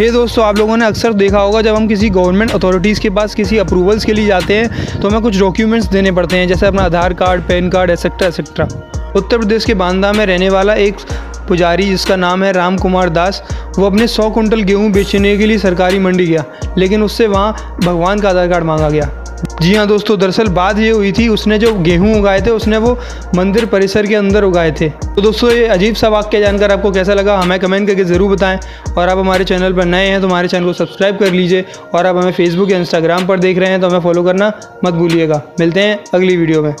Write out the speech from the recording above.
हे दोस्तों, आप लोगों ने अक्सर देखा होगा, जब हम किसी गवर्नमेंट अथॉरिटीज़ के पास किसी अप्रूवल्स के लिए जाते हैं तो हमें कुछ डॉक्यूमेंट्स देने पड़ते हैं, जैसे अपना Aadhaar card, PAN card etcetera etcetera Uttar Pradesh के बांदा में रहने वाला एक पुजारी, जिसका नाम है राम कुमार दास, वो अपने सौ कुंटल गेहूँ बेचने के लिए सरकारी मंडी गया, लेकिन उससे वहाँ भगवान का आधार कार्ड मांगा गया। जी हाँ दोस्तों, दरअसल बात ये हुई थी, उसने जो गेहूँ उगाए थे, उसने वो मंदिर परिसर के अंदर उगाए थे। तो दोस्तों, ये अजीब सा वाक्य जानकर आपको कैसा लगा, हमें कमेंट करके ज़रूर बताएँ। और आप हमारे चैनल पर नए हैं तो हमारे चैनल को सब्सक्राइब कर लीजिए। और आप हमें फेसबुक या इंस्टाग्राम पर देख रहे हैं तो हमें फॉलो करना मत भूलिएगा। मिलते हैं अगली वीडियो में।